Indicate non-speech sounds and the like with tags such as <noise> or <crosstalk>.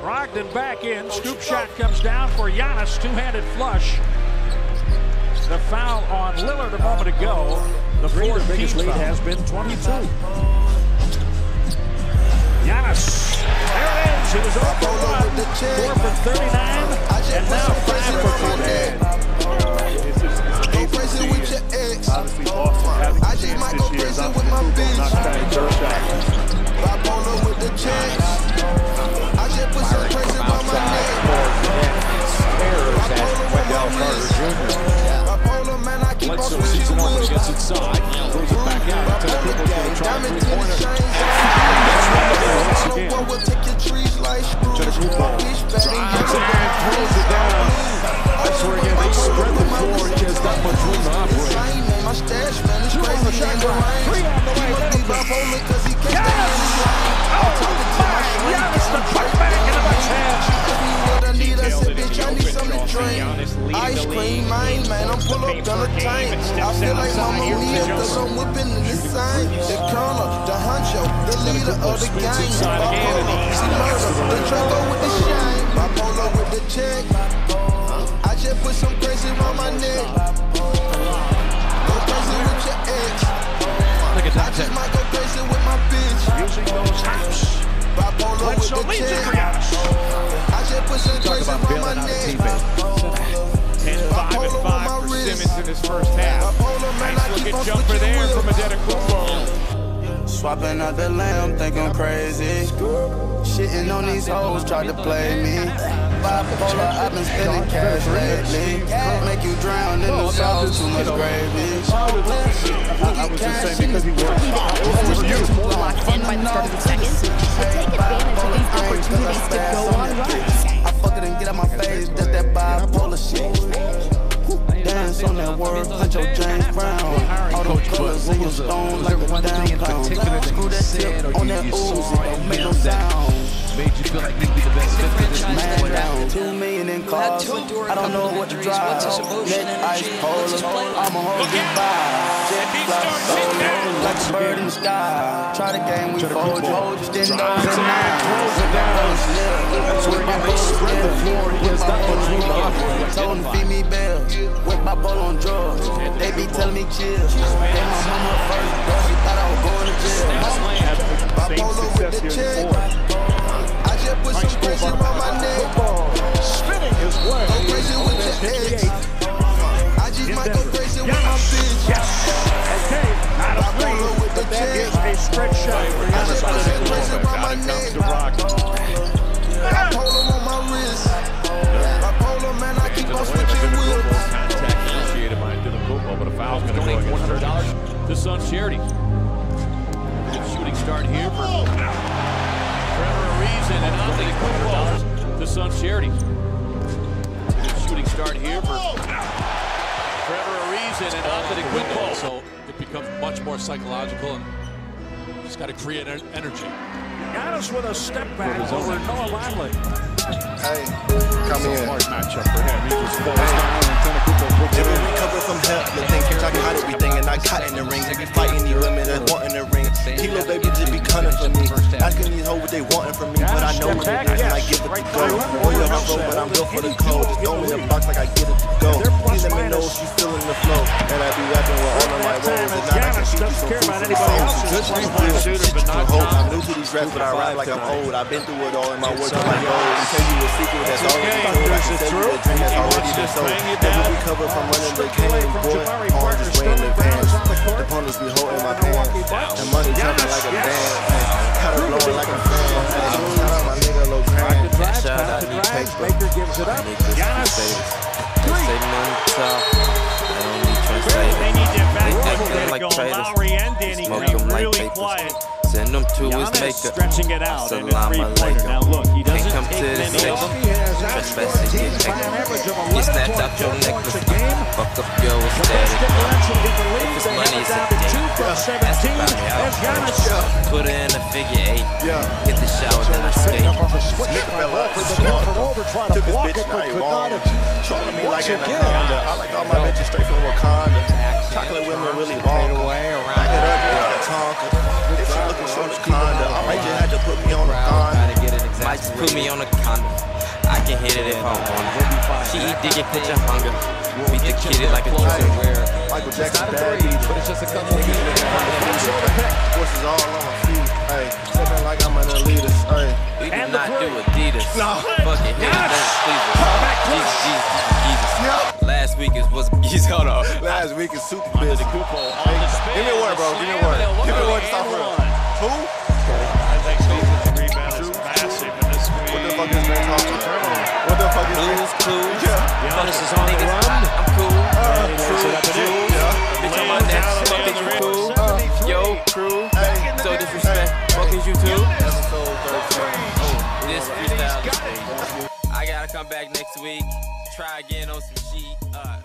Brogdon back in. Scoop shot comes down for Giannis. Two-handed flush. The foul on Lillard a moment ago. The fourth biggest lead has been 22. Giannis. There it is. He was off for one. Four for 39. And now inside, throws it back out. Bipolar gang, Ice cream, mine, man, I'm pull up down the tank. I feel like Mama Mia, cause I'm whipping in the sign. The colonel, the honcho, the leader of the gang. Bipolar, see murder, the Draco with the shine. Bipolar with the check. I just put some crazy around my neck. Go crazy with your ex. I just might go crazy with my bitch. Using those hops. Bipolar with the leads it for check. I just put some crazy around my neck. Wrist. Simmons in his first half. I Nice looking jumper there from wheels. Antetokounmpo. Swapping out the lamb, think I'm crazy. Shitting on these hoes, try to play me. Bipolar, I've been spending cash lately. Make you drown in the sauce, too much gravy. I was just saying because he works. locked in by the start of the second. That word, your James Brown. All those colors in your stone like a damn clown. Screw that tip on that ooze, it don't make no sound. Made you feel like you'd be the best fit for this Man down, two million in cars. I don't know what to drive. Net ice polar, I'm a whole big vibe. Jet fly solo, like a bird in the sky. Try the game, we fold you. Stand over nine. Throws it down. That's where again they Told them feed me bells, with my bowl on drugs. They be telling me chill. Then my mama first, bro, she thought I was going to jail. Bipolar with the check. I just put some crazy around my neck. Spinning his way. Go crazy with your ex. I just might go crazy with my bitch. Yes. Okay, out of three, but that is a stretch Antetokounmpo to Charity. Good shooting start here for Trevor Ariza and Antetokounmpo. So it becomes much more psychological and just got to create en- energy. Giannis with a step back over Noah Longley. Hey, come in. Hard matchup for him. He just falls down and Antetokounmpo Never recover from hell. The thing I got everything and I got in the ring. They be fighting these women that want in the ring. Kilo baby just be cunning for me. These hoes what they wanting from me, but I know what it is and I give it to go. On your road, but I'm built for the cold. Just throw me the box like I get it to go. Please let me know if she's feeling the flow. And I be rapping with all of my roles. And now I can Giannis you doesn't from care about food anybody for else's Good three-point real shooter, but not hope. John. I'm new to these raps, but I rap like I'm old. I've been through it all, and my work is my goal. And tell you a secret that's already told. I can tell you a dream that's already been sold. Never recover from running the game, boy. All just way in advance. The opponents be holding my pants. The money jumping like a band. Gives it up. Giannis. Say money talk. I don't. They need to back They up acting get it like going. traitors. Lowry and Danny Smoke Green them like really papers. quiet. Send them to his Giannis maker. stretching it out and a Assalamu three-pointer. Now look, he Can't doesn't come take to this many of section. them. He has Trespass and get teams by an average taken. of You 11 out your necklace. game. Fuck up your The best status. differential in the league. If They it's money, it it's down a to dick. That's Put her in a figure eight. Yeah. Hit the shower, then I setting skate. up on the switch by Walford, but Walford over trying to Took his block bitch, it, now but he could wrong. not have. Trolling me Once like an again. anaconda. I like all my bitches straight from Wakanda. Chocolate women really long. Back it up, yeah, Tonka. If she looking short, Conda. I might just put me on a con. Might just put me on a condom. I can hit it if I want. She eat dick and quench your hunger. Beat the kid like a Hey, Michael Jackson bad DJ. but it's just a couple of Horses all on my feet. Hey, stepping like I'm an elitist. Hey, We do not do Adidas. Fuck it, hit it, then <laughs> please. Jesus, Jesus, Jesus, Jesus. Last week is was Jesus. <laughs> Hold on. last week is super busy. Hey, give me a word, bro. Give me a word. Give me a word stop real. Who? Fuck is Clues, Yeah. Giannis is on the run. I- I'm cool. Throws it up and in. Yeah. Bitch, on my neck. Fuck is you cool? Yo, crew. Hey. So disrespect. Fuck is you too? 13. This freestyle. I gotta come back next week. Try again on some shit. Uh,